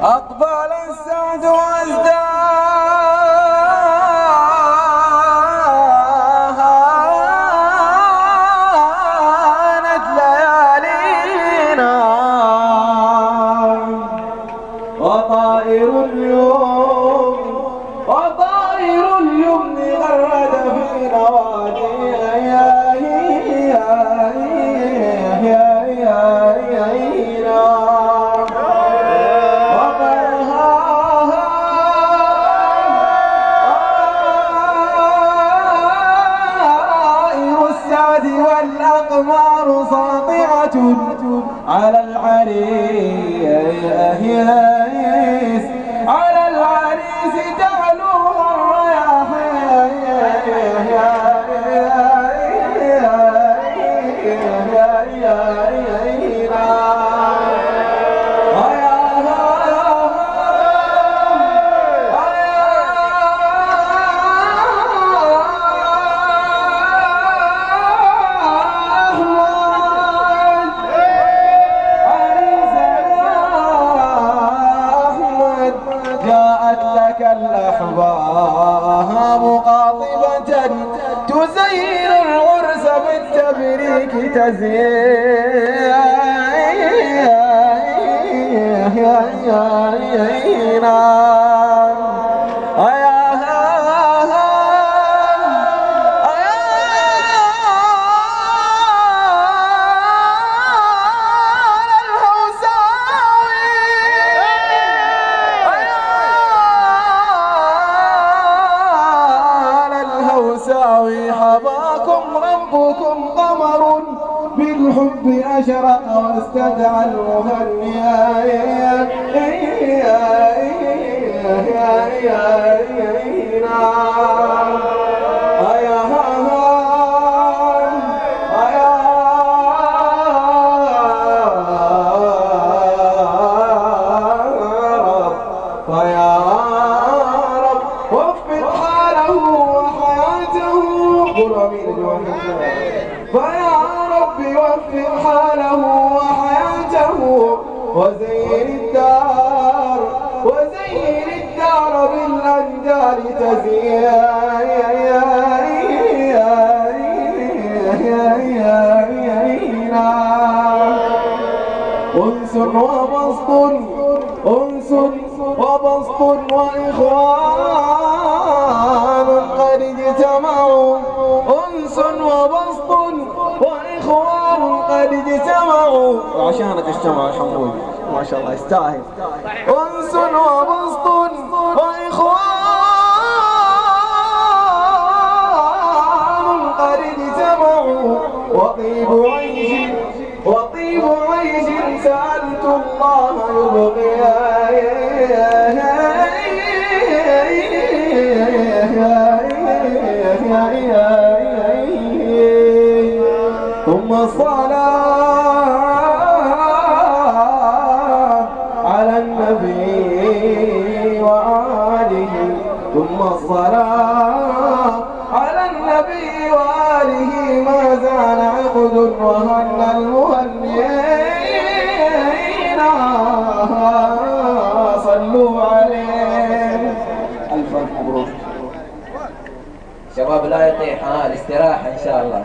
أقبل السعد وازدانت على العريس على العريس تعلوها جاءت الأحباب قاطبة تزين العرس بالتبريك على ربكم قمر بالحب أشرق واستدعى المهنئ فيا آمين فيا رب وفق حاله وحياته وزين الدار وزين الدار بالانجال تزيينا. أنس وبسط أنس وبسط وإخوان. وعشانك اجتمعوا حمود ما شاء الله يستاهل. أنس وبسط وإخوان قد اجتمعوا وطيب عيش وطيب عيش سألت الله يبقي ثم الصلاة ثم الصلاة على النبي وآله ما زال عقد وهن المهنئين صلوا عليه. ألف مبروك. شباب لا يطيح ها الاستراحة إن شاء الله.